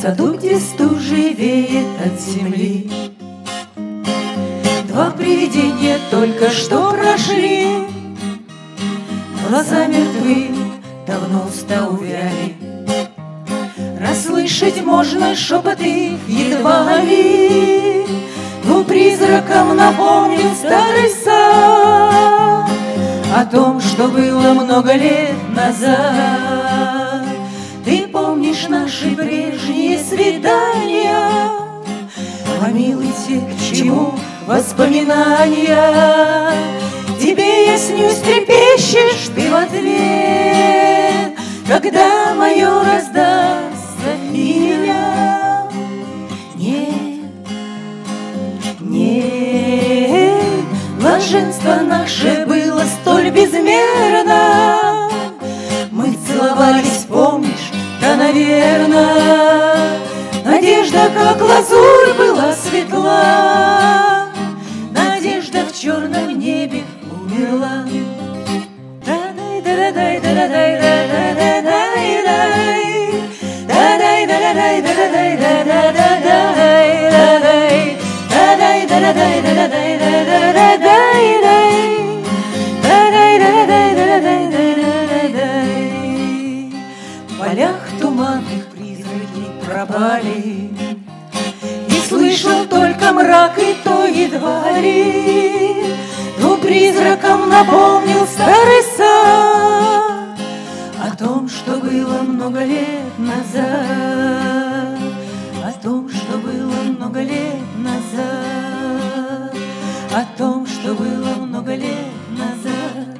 саду, где стужи веет от земли. Два привидения только что прошли, Глаза мертвы, давно уста увяли. Расслышать можно шепот их едва ли, Но призраком напомнил старый сад О том, что было много лет назад. Свидания? Помилуйте, к чему воспоминания? Тебе я снюсь, трепещешь ты в ответ, Когда мое раздастся имя. Нет, нет, блаженство наше было столь безмерно, Мы целовались, помнишь, да, наверное, как лазурь, была светла, Надежда в черном небе умерла. В полях туманных призраки пропали, мрак, и то едва ли. Двум ну, призраком напомнил старый сад О том, что было много лет назад, О том, что было много лет назад, О том, что было много лет назад.